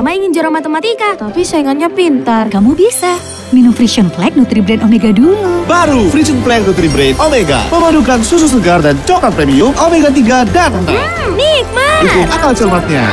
Mama ingin juara matematika, tapi saingannya pintar. Kamu bisa. Minum Frisian Flag Nutribrain Omega dulu. Baru Frisian Flag Nutribrain Omega. Memadukan susu segar dan coklat premium Omega 3 dan Hmm, nikmat. Dukung akal cermatnya.